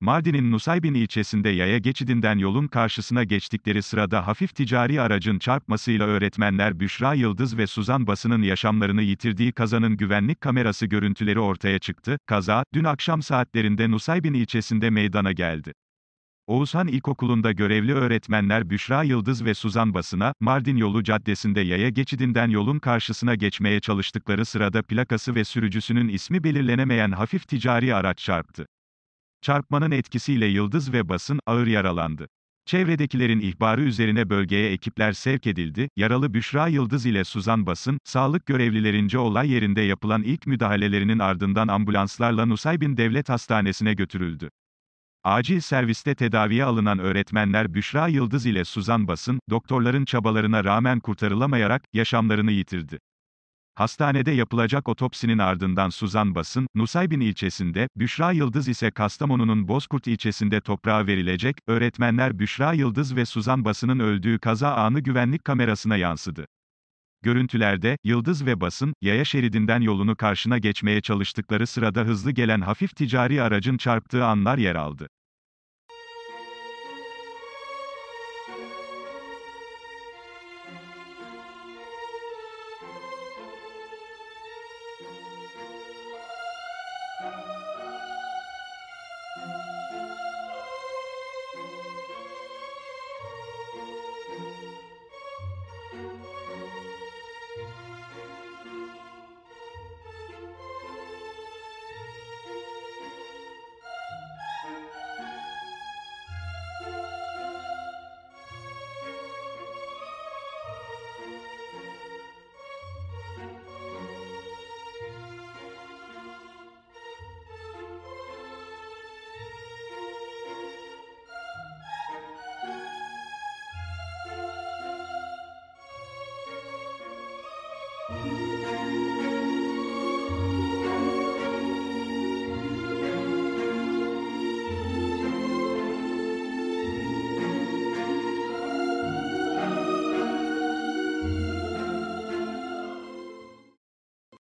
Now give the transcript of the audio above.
Mardin'in Nusaybin ilçesinde yaya geçidinden yolun karşısına geçtikleri sırada hafif ticari aracın çarpmasıyla öğretmenler Büşra Yıldız ve Suzan Basın'ın yaşamlarını yitirdiği kazanın güvenlik kamerası görüntüleri ortaya çıktı. Kaza, dün akşam saatlerinde Nusaybin ilçesinde meydana geldi. Oğuzhan İlkokulu'nda görevli öğretmenler Büşra Yıldız ve Suzan Basın'a, Mardin Yolu Caddesi'nde yaya geçidinden yolun karşısına geçmeye çalıştıkları sırada plakası ve sürücüsünün ismi belirlenemeyen hafif ticari araç çarptı. Çarpmanın etkisiyle Yıldız ve Basın, ağır yaralandı. Çevredekilerin ihbarı üzerine bölgeye ekipler sevk edildi, yaralı Büşra Yıldız ile Suzan Basın, sağlık görevlilerince olay yerinde yapılan ilk müdahalelerinin ardından ambulanslarla Nusaybin Devlet Hastanesi'ne götürüldü. Acil serviste tedaviye alınan öğretmenler Büşra Yıldız ile Suzan Basın, doktorların çabalarına rağmen kurtarılamayarak, yaşamlarını yitirdi. Hastanede yapılacak otopsinin ardından Suzan Basın, Nusaybin ilçesinde, Büşra Yıldız ise Kastamonu'nun Bozkurt ilçesinde toprağa verilecek, öğretmenler Büşra Yıldız ve Suzan Basın'ın öldüğü kaza anı güvenlik kamerasına yansıdı. Görüntülerde, Yıldız ve Basın, yaya şeridinden yolunu karşına geçmeye çalıştıkları sırada hızlı gelen hafif ticari aracın çarptığı anlar yer aldı.